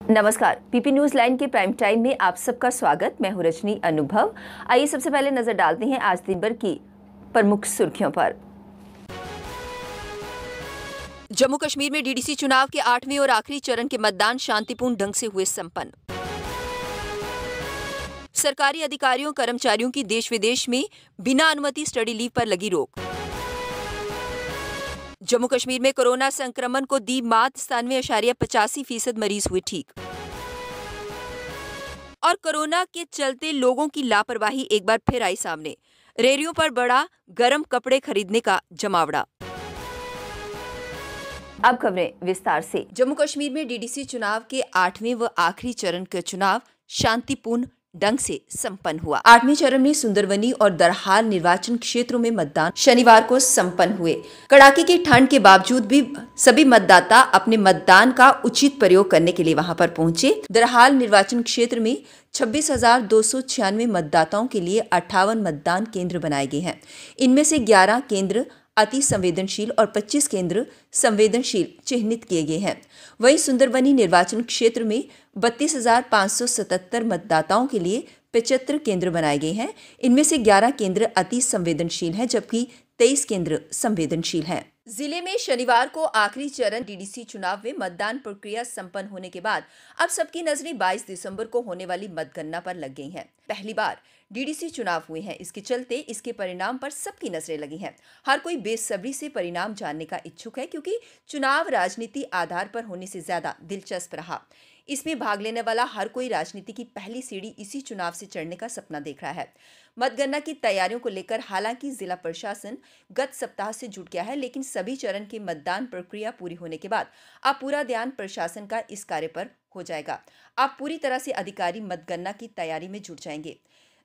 नमस्कार, P P news line के prime time में आप सबका स्वागत। मैं हूँ रजनी अनुभव। आइए सबसे पहले नज़र डालते हैं आज दिन भर की प्रमुख सुर्खियों पर। जम्मू कश्मीर में डीडीसी चुनाव के आठवें और आखिरी चरण के मतदान शांतिपूर्ण ढंग से हुए संपन्न। सरकारी अधिकारियों, कर्मचारियों की देश विदेश में बिना अनुमति स्टडी लीव पर लगी रोक। जम्मू कश्मीर में कोरोना संक्रमण को दी मात, सतानवे अशारिया पचासी फ़ीसद मरीज़ हुए ठीक। और कोरोना के चलते लोगों की लापरवाही एक बार फिर आई सामने। रेरियों पर बड़ा गर्म कपड़े खरीदने का जमावड़ा। अब खबरें विस्तार से। जम्मू कश्मीर में डीडीसी चुनाव के आठवें व आखिरी चरण के चुनाव शांतिपूर्ण ढंग से संपन्न हुआ। आठवें चरण में सुंदरवनी और दरहाल निर्वाचन क्षेत्रों में मतदान शनिवार को संपन्न हुए। कड़ाके की ठंड के बावजूद भी सभी मतदाता अपने मतदान का उचित प्रयोग करने के लिए वहाँ पर पहुँचे। दरहाल निर्वाचन क्षेत्र में छब्बीस हज़ार दो सौ छियानवे मतदाताओं के लिए अट्ठावन मतदान केंद्र बनाए गए हैं। इनमें से 11 केंद्र अति संवेदनशील और 25 केंद्र संवेदनशील चिन्हित किए गए हैं। वहीं सुंदरबनी निर्वाचन क्षेत्र में बत्तीस मतदाताओं के लिए पचहत्तर केंद्र बनाए गए हैं। इनमें से 11 केंद्र अति संवेदनशील हैं, जबकि 23 केंद्र संवेदनशील हैं। ज़िले में शनिवार को आखिरी चरण डीडीसी चुनाव में मतदान प्रक्रिया संपन्न होने के बाद अब सबकी नज़रें 22 दिसंबर को होने वाली मतगणना पर लग गई हैं। पहली बार डीडीसी चुनाव हुए हैं। इसके चलते इसके परिणाम पर सबकी नज़रें लगी हैं। हर कोई बेसब्री से परिणाम जानने का इच्छुक है क्योंकि चुनाव राजनीति आधार पर होने से ज़्यादा दिलचस्प रहा। इसमें भाग लेने वाला हर कोई राजनीति की पहली सीढ़ी इसी चुनाव से चढ़ने का सपना देख रहा है। मतगणना की तैयारियों को लेकर हालाँकि जिला प्रशासन गत सप्ताह से जुट गया है, लेकिन सभी चरण की मतदान प्रक्रिया पूरी होने के बाद अब पूरा ध्यान प्रशासन का इस कार्य पर हो जाएगा। अब पूरी तरह से अधिकारी मतगणना की तैयारी में जुट जाएँगे।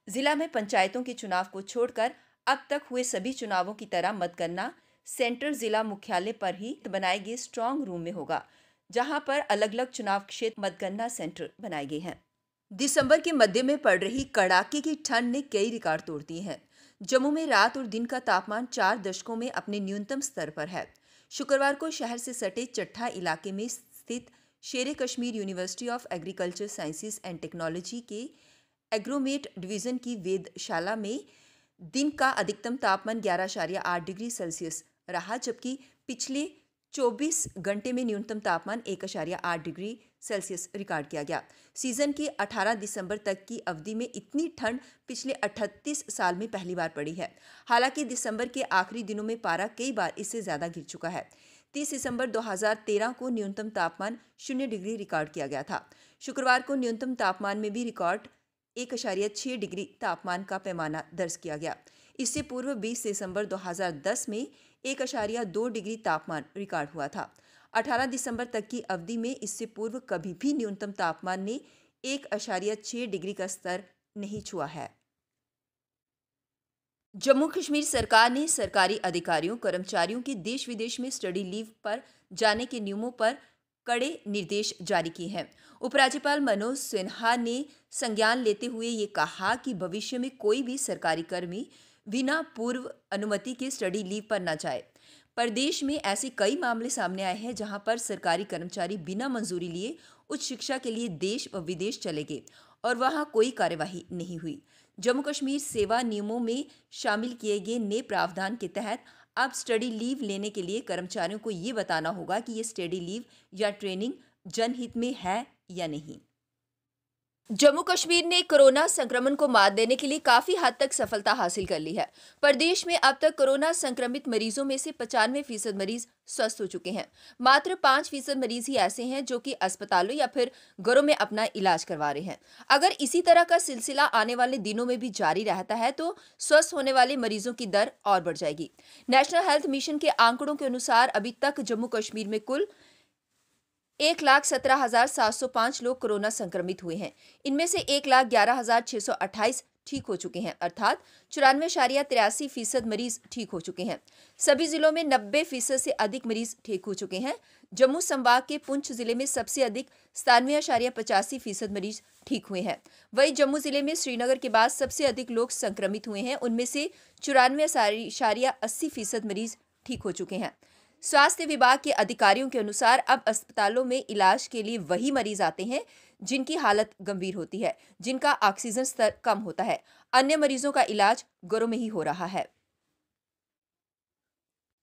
जिला में पंचायतों के चुनाव को छोड़कर अब तक हुए सभी चुनावों की तरह मतगणना सेंटर जिला मुख्यालय पर ही बनाए गए स्ट्रांग रूम में होगा, जहाँ पर अलग अलग चुनाव क्षेत्र मतगणना सेंटर बनाए गए हैं। दिसंबर के मध्य में पड़ रही कड़ाके की ठंड ने कई रिकॉर्ड तोड़ दिए हैं। जम्मू में रात और दिन का तापमान चार दशकों में अपने न्यूनतम स्तर पर है। शुक्रवार को शहर से सटे चट्ठा इलाके में स्थित Sher Kashmir University of Agriculture Sciences and Technology के एग्रोमेट डिवीज़न की वेदशाला में दिन का अधिकतम तापमान ग्यारह आशार्य आठ डिग्री सेल्सियस रहा, जबकि पिछले 24 घंटे में न्यूनतम तापमान एक आशार्य आठ डिग्री सेल्सियस रिकॉर्ड किया गया। सीज़न के 18 दिसंबर तक की अवधि में इतनी ठंड पिछले 38 साल में पहली बार पड़ी है। हालाँकि दिसंबर के आखिरी दिनों में पारा कई बार इससे ज़्यादा गिर चुका है। 30 दिसंबर 2013 को न्यूनतम तापमान शून्य डिग्री रिकॉर्ड किया गया था। शुक्रवार को न्यूनतम तापमान में भी रिकॉर्ड एक आशार्य छः डिग्री तापमान का पैमाना दर्ज किया गया। इससे पूर्व 20 दिसंबर 2010 में एक अशारिया दो डिग्री तापमान रिकॉर्ड हुआ था। 18 दिसंबर तक की अवधि में इससे पूर्व कभी भी न्यूनतम तापमान ने एक अशारिया छः डिग्री का स्तर नहीं छुआ है। जम्मू कश्मीर सरकार ने सरकारी अधिकारियों, कर्मचारियों की देश विदेश में स्टडी लीव पर जाने के नियमों पर कड़े निर्देश जारी किए हैं। उपराज्यपाल मनोज सिन्हा ने संज्ञान लेते हुए ये कहा कि भविष्य में कोई भी सरकारी कर्मी बिना पूर्व अनुमति के स्टडी लीव पर न जाए। प्रदेश में ऐसे कई मामले सामने आए हैं जहाँ पर सरकारी कर्मचारी बिना मंजूरी लिए उच्च शिक्षा के लिए देश व विदेश चले गए और वहाँ कोई कार्यवाही नहीं हुई। जम्मू कश्मीर सेवा नियमों में शामिल किए गए नए प्रावधान के तहत अब स्टडी लीव लेने के लिए कर्मचारियों को ये बताना होगा कि ये स्टडी लीव या ट्रेनिंग जनहित में है या नहीं। जम्मू कश्मीर ने कोरोना संक्रमण को मात देने के लिए काफ़ी हद तक सफलता हासिल कर ली है। प्रदेश में अब तक कोरोना संक्रमित मरीजों में से पचानवे फ़ीसद मरीज़ स्वस्थ हो चुके हैं। मात्र पाँच फ़ीसद मरीज़ ही ऐसे हैं जो कि अस्पतालों या फिर घरों में अपना इलाज करवा रहे हैं। अगर इसी तरह का सिलसिला आने वाले दिनों में भी जारी रहता है तो स्वस्थ होने वाले मरीजों की दर और बढ़ जाएगी। नेशनल हेल्थ मिशन के आंकड़ों के अनुसार अभी तक जम्मू कश्मीर में कुल एक लाख सत्रह हज़ार सात सौ पाँच लोग कोरोना संक्रमित हुए हैं। इनमें से एक लाख ग्यारह हज़ार छह सौ अट्ठाईस ठीक हो चुके हैं, अर्थात चौरानवे शारिया तिरासी फ़ीसद मरीज़ ठीक हो चुके हैं। सभी जिलों में नब्बे फ़ीसद से अधिक मरीज़ ठीक हो चुके हैं। जम्मू संभाग के पुंछ ज़िले में सबसे अधिक सतानवे आशारिया पचासी फ़ीसद मरीज़ ठीक हुए हैं। वहीं जम्मू ज़िले में श्रीनगर के बाद सबसे अधिक लोग संक्रमित हुए हैं। उनमें से चौरानवे आशारिया अस्सी फ़ीसद मरीज़ ठीक हो चुके हैं। स्वास्थ्य विभाग के अधिकारियों के अनुसार अब अस्पतालों में इलाज के लिए वही मरीज़ आते हैं, जिनकी हालत गंभीर होती है, जिनका ऑक्सीजन स्तर कम होता है। अन्य मरीजों का इलाज घरों में ही हो रहा है।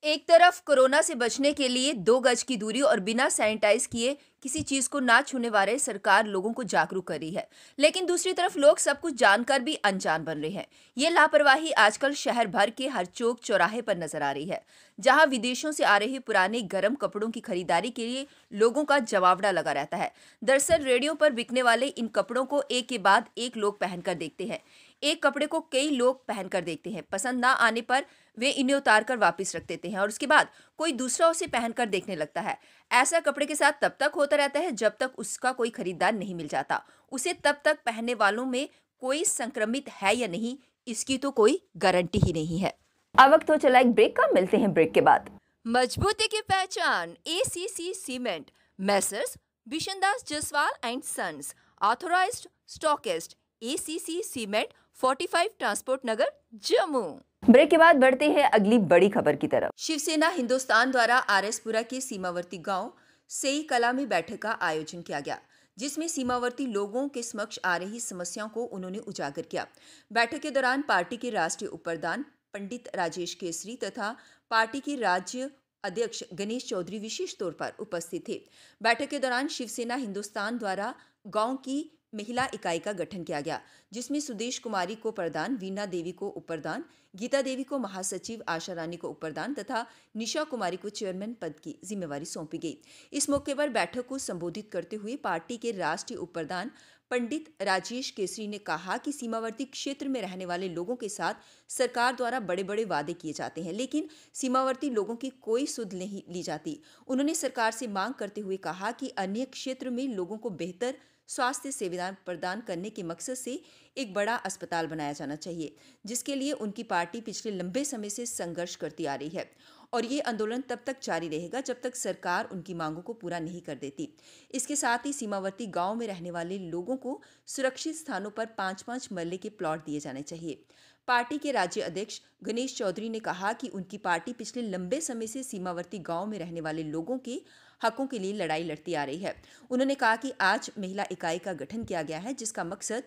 एक तरफ़ कोरोना से बचने के लिए दो गज की दूरी और बिना सैनिटाइज किए किसी चीज़ को ना छूने वाले सरकार लोगों को जागरूक कर रही है। लेकिन दूसरी तरफ़ लोग सब कुछ जानकर भी अनजान बन रहे हैं। ये लापरवाही आजकल शहर भर के हर चौक चौराहे पर नज़र आ रही है, जहाँ विदेशों से आ रहे पुराने गर्म कपड़ों की खरीदारी के लिए लोगों का जवाबड़ा लगा रहता है। दरअसल रेडियो पर बिकने वाले इन कपड़ों को एक के बाद एक लोग पहनकर देखते हैं। एक कपड़े को कई लोग पहनकर देखते हैं। पसंद ना आने पर वे इन्हें उतार कर वापिस रख देते हैं और उसके बाद कोई दूसरा उसे पहनकर देखने लगता है। ऐसा कपड़े के साथ तब तक होता रहता है जब तक उसका कोई खरीदार नहीं मिल जाता। उसे तब तक पहनने वालों में कोई संक्रमित है या नहीं इसकी तो कोई गारंटी ही नहीं है। अब वक्त तो चला एक ब्रेक का मिलते हैं ब्रेक के बाद। मजबूती की पहचान A C C cement messrs Bishandas Jaswal and sons authorised stockist A C C cement 45 transport Nagar Jammu. Break के बाद बढ़ते हैं अगली बड़ी खबर की तरफ़। शिवसेना हिंदुस्तान द्वारा आरएसपुरा के सीमावर्ती गाँव सेई कला में बैठक का आयोजन किया गया जिसमें सीमावर्ती लोगों के समक्ष आ रही समस्याओं को उन्होंने उजागर किया। बैठक के दौरान पार्टी के राष्ट्रीय उपप्रधान पंडित राजेश केसरी तथा पार्टी के राज्य अध्यक्ष गणेश चौधरी विशेष तौर पर उपस्थित थे। बैठक के दौरान शिवसेना हिंदुस्तान द्वारा गाँव की महिला इकाई का गठन किया गया, जिसमें सुदेश कुमारी को प्रदान वीना देवी को उपप्रदान, गीता देवी को महासचिव, आशा रानी को उपप्रदान तथा निशा कुमारी को चेयरमैन पद की जिम्मेवारी सौंपी गई। इस मौके पर बैठक को संबोधित करते हुए पार्टी के राष्ट्रीय उपप्रधान पंडित राजेश केसरी ने कहा कि सीमावर्ती क्षेत्र में रहने वाले लोगों के साथ सरकार द्वारा बड़े बड़े वादे किए जाते हैं, लेकिन सीमावर्ती लोगों की कोई सुध नहीं ली जाती। उन्होंने सरकार से मांग करते हुए कहा कि अन्य क्षेत्र में लोगों को बेहतर स्वास्थ्य सेवाएँ प्रदान करने के मकसद से एक बड़ा अस्पताल बनाया जाना चाहिए, जिसके लिए उनकी पार्टी पिछले लंबे समय से संघर्ष करती आ रही है। और ये आंदोलन तब तक जारी रहेगा जब तक सरकार उनकी मांगों को पूरा नहीं कर देती। इसके साथ ही सीमावर्ती गाँव में रहने वाले लोगों को सुरक्षित स्थानों पर पाँच पाँच मरले के प्लॉट दिए जाने चाहिए। पार्टी के राज्य अध्यक्ष गणेश चौधरी ने कहा कि उनकी पार्टी पिछले लंबे समय से सीमावर्ती गाँव में रहने वाले लोगों के हकों के लिए लड़ाई लड़ती आ रही है। उन्होंने कहा कि आज महिला इकाई का गठन किया गया है, जिसका मकसद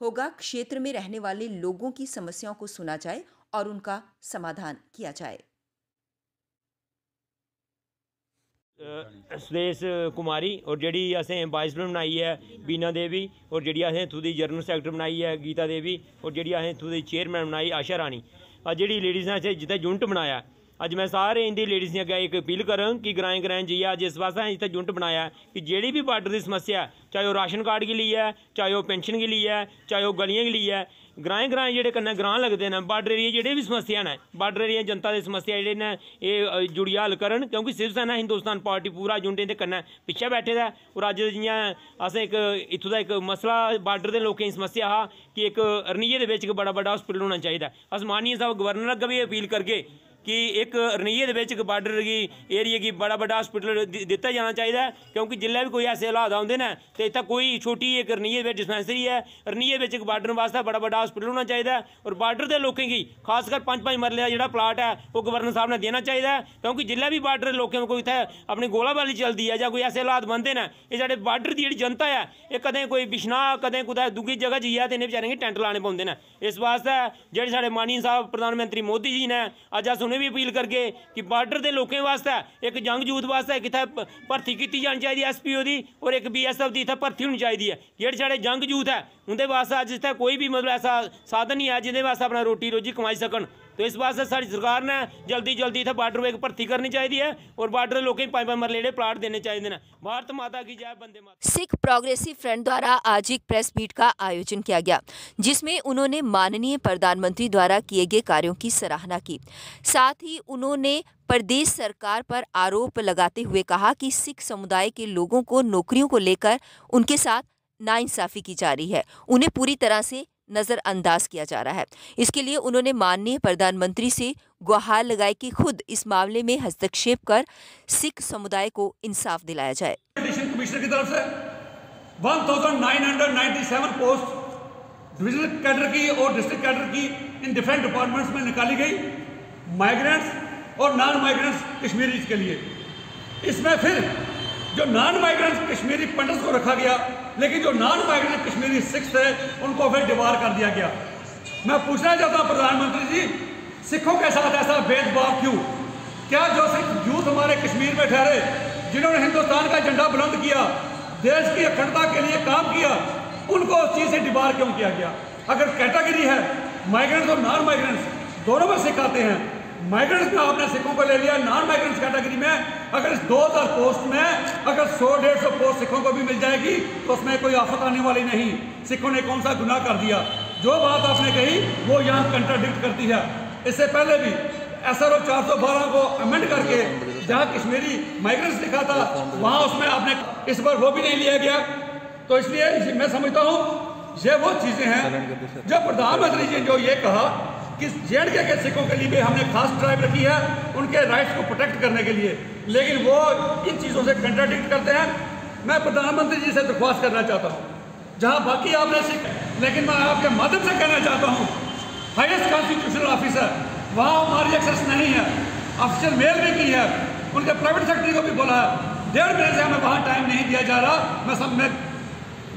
होगा क्षेत्र में रहने वाले लोगों की समस्याओं को सुना जाए और उनका समाधान किया जाए। सुदेश कुमारी और जेह्ड़ी असें वाइस प्रेसिडेंट बनाई है बीना देवी और जेह्ड़ी असें इत्थूं दी जनरल सैक्रेटरी बनाई है गीता देवी और जेह्ड़ी असें इत्थूं दी चेयरमैन बनाई आशा रानी अज्ज जेह्ड़ी लेडीज़ ने असें जित्थै यूनिट बनाया अज्ज मैं सारे इंदी लेडीज़ दी अग्गें इक अपील करङ कि ग्राएँ ग्राएँ जाइयै अज्ज इस वास्ते असें इत्थै यूनिट बनाया कि जेह्ड़ी बी बार्डर दी समस्या ऐ चाहे ओह् राशन कार्ड गी लेइयै चाहे ओह् पेंशन गी लेइयै चाहे ओह् गलियें गी लेइयै ग्राएँ ग्राएँ जेह्ड़े कन्नै ग्रां लगदे न बार्डर एरिया जेह्ड़े बी समस्या न बार्डर एरिया जनता दी समस्या जेह्ड़े न एह् जुड़ियै हल करन क्योंकि शिवसेना हिंदुस्तान पार्टी पूरा यूनिट दे कन्नै पिच्छे बैठे दा ऐ और अज्ज जियाँ असें इक इत्थूं दा इक मसला बार्डर दे लोकें दी समस्या हा कि इक रनिये दे बिच इक बड़ा बड्डा हॉस्पिटल होना चाहिदा अस माननीय साहब गवर्नर अग्गें बी अपील करगे कि इक रनिये बार्डर एरिया गी बड़ा बड्डा हॉस्पिटल दित्ता जाना चाहिदा ऐ क्योंकि जिल्लै बी कोई ऐसे हालात औंदे न, ते इत्थै कोई छोटी इक रनिये डिस्पैंसरी ऐ रनिये इक बार्डर वास्ते बड़ा बड्डा हॉस्पिटल होना चाहिदा ऐ और बार्डर दे लोकें गी, खासकर पंज पंज मरले दा जेह्ड़ा प्लाट ऐ ओह् गवर्नर साहब ने देना चाहिदा ऐ क्योंकि जिल्लै बी बार्डर दे लोकें कोई इत्थै अपनी गोलाबारी चलदी ऐ जां ऐसे हालात न, एह् साढ़े बार्डर दी जेह्ड़ी जनता ऐ एह् कदें कोई बिश्नाह, कदें कुदै दूई जगह जाइयै ते इ'नें बेचारें टैंट लाने पौंदे न। इस वास्ते जेह्ड़े साढ़े माननीय साहब प्रधानमंत्री मोदी जी ने अस उ'नें बी अपील करगे कि बार्डर दे लोकें वास्ते इक यंग यूथ वास्ते इक इत्थै भर्थी कीती जानी चाहिदी एस पी ओ दी और इक बी एस एफ़ दी इत्थै भर्थी होनी चाहिदी ऐ जेह्ड़े साढ़े यंग यूथ ऐ उं'दे वास्ते अज्ज इत्थै कोई बी मतलब ऐसा साधन नहीं है जिंदे वास्ते अपना तो इस वास्ते साढ़ी सरकार ने जल्दी जल्दी इत्थै बार्डर इक भर्थी करनी चाहिदी है और बार्डर लोकें गी पंज मरले जेह्ड़े प्लाट देने चाहिए न। भारत माता की जय, बंदे माता सिख प्रोग्रेसिव फ्रंट द्वारा आज एक प्रेस मीट का आयोजन किया गया, जिसमें उन्होंने माननीय प्रधानमंत्री द्वारा किए गए कार्यों की सराहना की। साथ ही उन्होंने प्रदेश सरकार पर आरोप लगाते हुए कहा कि सिख समुदाय के लोगों को नौकरियों को लेकर उनके साथ नाइंसाफी की जा रही है। उन्हें पूरी तरह से नज़रअंदाज किया जा रहा है। इसके लिए उन्होंने माननीय प्रधानमंत्री से गुहार लगाई कि खुद इस मामले में हस्तक्षेप कर सिख समुदाय को इंसाफ दिलाया जाए। की तरफ़ से 1997 पोस्ट डिविजनल कैडर की और डिस्ट्रिक्ट कैडर की इन डिफरेंट डिपार्टमेंट्स में निकाली गई माइग्रेंट्स और नॉन माइग्रेंट्स कश्मीरीज के लिए। इसमें फिर जो नॉन माइग्रेंट कश्मीरी पंडित को रखा गया लेकिन जो नॉन माइग्रेंट कश्मीरी सिक्स है, उनको फिर डिवार कर दिया गया। मैं पूछना चाहता हूँ, प्रधानमंत्री जी, सिखों के साथ ऐसा भेदभाव क्यों? क्या जो सिख यूथ हमारे कश्मीर में ठहरे, जिन्होंने हिंदुस्तान का झंडा बुलंद किया, देश की अखंडता के लिए काम किया, उनको उस चीज़ से डिबार क्यों किया गया? अगर कैटेगरी है माइग्रेंट्स और नॉन माइग्रेंट्स दोनों में सिख आते हैं माइग्रेंट्स में आपने सिखों को ले लिया नॉन माइग्रेंट्स कैटेगरी में। अगर इस 2000 पोस्ट में अगर 100 डेढ़ सौ पोस्ट सिखों को भी मिल जाएगी तो उसमें कोई आफत आने वाली नहीं। सिखों ने कौन सा गुनाह कर दिया? जो बात आपने कही वो यहाँ कंट्राडिक्ट करती है। इससे पहले भी एस आर ओ चार सौ बारह को अमेंड करके जहाँ कश्मीरी माइग्रेंट्स लिखा था वहाँ उसमें आपने इस बार वो भी नहीं लिया गया। तो इसलिए मैं समझता हूँ ये वो चीज़ें हैं जब प्रधानमंत्री जी जो ये कहा कि जे के के सिखों के लिए भी हमने खास ड्राइव रखी है उनके राइट्स को प्रोटेक्ट करने के लिए। लेकिन वो इन चीज़ों से कंट्राडिक्ट करते हैं। मैं प्रधानमंत्री जी से दरख्वास्त करना चाहता हूँ, जहाँ बाकी आपने सिख, लेकिन मैं आपके माध्यम से कहना चाहता हूँ हाईएस्ट कॉन्स्टिट्यूशनल ऑफिसर वहाँ हमारी एक्सेस नहीं है। ऑफिसर मेल भी की है, उनके प्राइवेट सेक्रेटरी को भी बोला है। डेढ़ महीने से हमें वहाँ टाइम नहीं दिया जा रहा। मैं सब, में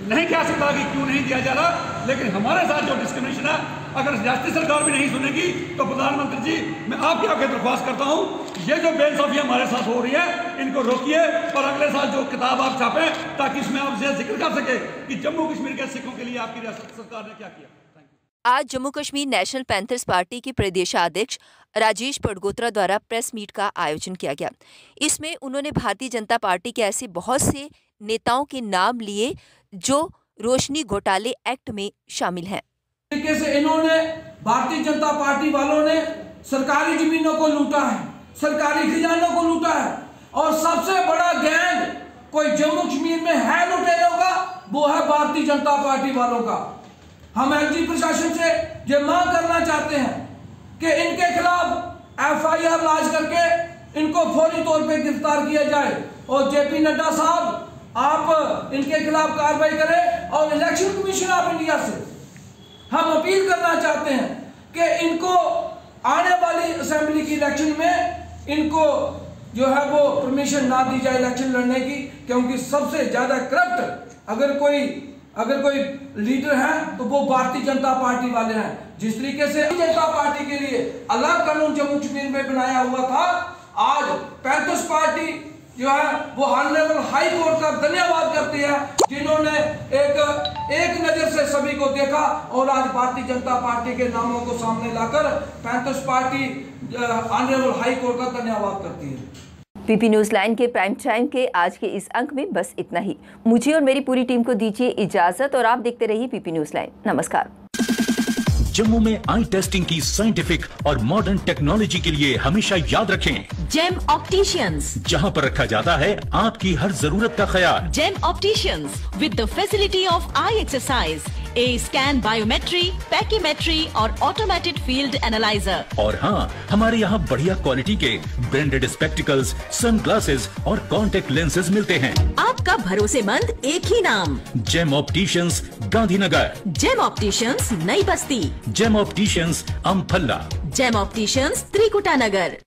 नहीं कह सकता कि क्यों नहीं दिया जा रहा, लेकिन हमारे साथ जो डिस्क्रिमिनेशन है अगर रियासती सरकार भी नहीं सुनेगी तो प्रधानमंत्री जी, मैं आपके आगे दरख्वास्त करता हूँ, ये जो बेइंसाफी हमारे साथ हो रही है, इनको रोकिए, और अगले साल जो किताब आप छापें, ताकि इसमें आप ज़िक्र कर सके कि जम्मू कश्मीर के सिखों के लिए आपकी रियासत सरकार ने क्या किया। आज Jammu Kashmir national panthers party के प्रदेशाध्यक्ष राजेश पडगोत्रा द्वारा प्रेस मीट का आयोजन किया गया। इसमें उन्होंने भारतीय जनता पार्टी के ऐसे बहुत से नेताओं के नाम लिए जो रोशनी घोटाले एक्ट में शामिल हैं। तरीके से इन्होंने, भारतीय जनता पार्टी वालों ने सरकारी जमीनों को लूटा है, सरकारी खजानों को लूटा है, और सबसे बड़ा गैंग कोई जम्मू कश्मीर में है लुटेरों का, वो है भारतीय जनता पार्टी वालों का। हम एलजी प्रशासन से ये मांग करना चाहते हैं कि इनके खिलाफ एफआईआर लाज करके इनको फौरी तौर पे गिरफ़्तार किया जाए, और जेपी नड्डा साहब, आप इनके खिलाफ कार्रवाई करें, और इलेक्शन कमीशन ऑफ़ इंडिया से हम अपील करना चाहते हैं कि इनको आने वाली असेंबली की इलेक्शन में इनको जो है वो परमिशन ना दी जाए इलेक्शन लड़ने की, क्योंकि सबसे ज़्यादा करप्ट अगर कोई अगर कोई लीडर है तो वो भारतीय जनता पार्टी वाले हैं। जिस तरीके से जनता पार्टी के लिए अलग कानून जम्मू कश्मीर में बनाया हुआ था, आज पैंतीस पार्टी जो है, वो ऑनरेबल हाई कोर्ट का धन्यवाद करती है, जिन्होंने एक एक नज़र से सभी को देखा और आज भारतीय जनता पार्टी के नामों को सामने लाकर पैंतीस पार्टी ऑनरेबल हाई कोर्ट का धन्यवाद करती है। पीपी न्यूज़ लाइन के प्राइम टाइम के आज के इस अंक में बस इतना ही। मुझे और मेरी पूरी टीम को दीजिए इजाज़त और आप देखते रहिए पीपी न्यूज़ लाइन नमस्कार। जम्मू में आई टेस्टिंग की साइंटिफिक और मॉडर्न टेक्नोलॉजी के लिए हमेशा याद रखें। जेम ऑप्टिशियंस जहाँ पर रखा जाता है आपकी हर ज़रूरत का ख्याल। Gem opticians with the facility of eye exercise A scan biometry pachymetry और ऑटोमेटेड फ़ील्ड एनालाइजर और हाँ हमारे यहाँ बढ़िया क्वालिटी के ब्रांडेड स्पेक्टिकल्स सन ग्लासेस और कॉन्टेक्ट लेंसेज मिलते हैं। आपका भरोसेमंद एक ही नाम। Gem opticians Gandhinagar. Gem opticians Nai Basti. Gem opticians Amphalla. Gem opticians Trikuta Nagar.